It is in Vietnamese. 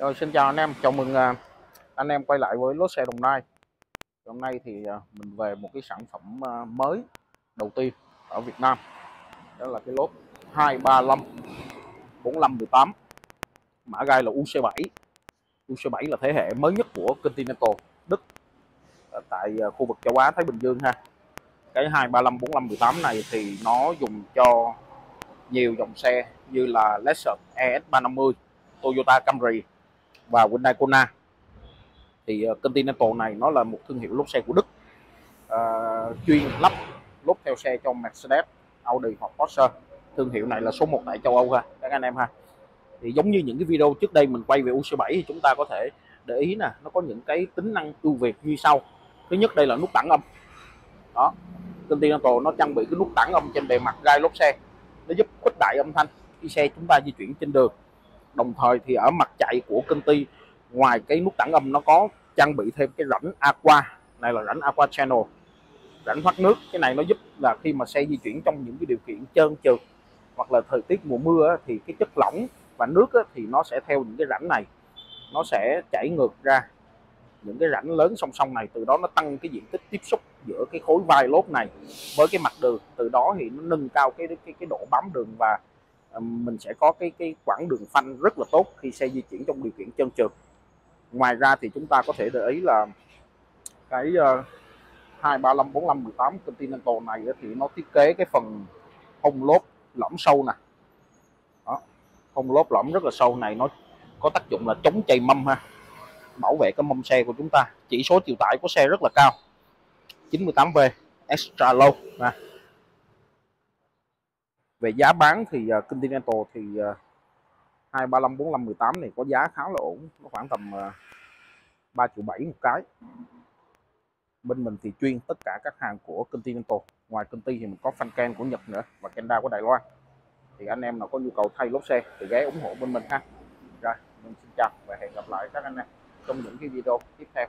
Rồi xin chào anh em, chào mừng à, anh em quay lại với lốt xe Đồng Nai. Hôm nay thì à, mình về một cái sản phẩm à, mới đầu tiên ở Việt Nam. Đó là cái lốt 235 45 18. Mã gai là UC7. UC7 là thế hệ mới nhất của Continental Đức tại khu vực châu Á Thái Bình Dương ha. Cái 235 45 18 này thì nó dùng cho nhiều dòng xe như là Lexus ES350, Toyota Camry và Hyundai Kona. Thì ờ, Continental này nó là một thương hiệu lốp xe của Đức. Uh, chuyên lắp lốp theo xe cho Mercedes, Audi hoặc Porsche. Thương hiệu này là số 1 tại châu Âu ha các anh em ha. Thì giống như những cái video trước đây mình quay về UC7 thì chúng ta có thể để ý nè nó có những cái tính năng ưu việt như sau. Thứ nhất đây là nút tản âm. Đó Continental nó trang bị cái nút tản âm trên bề mặt gai lốp xe. Nó giúp khuếch đại âm thanh khi xe chúng ta di chuyển trên đường đồng thời thì ở mặt chạy của công ty, ngoài cái nút tản âm nó có trang bị thêm cái rãnh aqua, này là rãnh aqua channel, rãnh thoát nước. Cái này nó giúp là khi mà xe di chuyển trong những cái điều kiện trơn trượt hoặc là thời tiết mùa mưa thì cái chất lỏng và nước thì nó sẽ theo những cái rãnh này, nó sẽ chảy ngược ra. Những cái rãnh lớn song song này, từ đó nó tăng cái diện tích tiếp xúc giữa cái khối vai lốp này với cái mặt đường. Từ đó thì nó nâng cao cái cái cái độ bám đường và mình sẽ có cái cái quãng đường phanh rất là tốt khi xe di chuyển trong điều kiện chân trượt ngoài ra thì chúng ta có thể để ý là cái uh, 235 45 18 Continental này thì nó thiết kế cái phần hông lốp lõm sâu nè. Đó hông lốp lõm rất là sâu này nó có tác dụng là chống chày mâm ha bảo vệ cái mâm xe của chúng ta. Chỉ số chịu tải của xe rất là cao 98V extra low nè về giá bán thì uh, Continental thì uh, 235 45 18 này có giá khá là ổn nó khoảng tầm à, uh, 3 triệu 7 một cái. Bên mình thì chuyên tất cả các hàng của Continental. Ngoài công ty thì mình có fan của Nhật nữa và Kenda của Đài Loan. Thì anh em nào có nhu cầu thay lốp xe thì ghé ủng hộ bên mình ha. Rồi mình xin chào và hẹn gặp lại các anh em trong những cái video tiếp theo.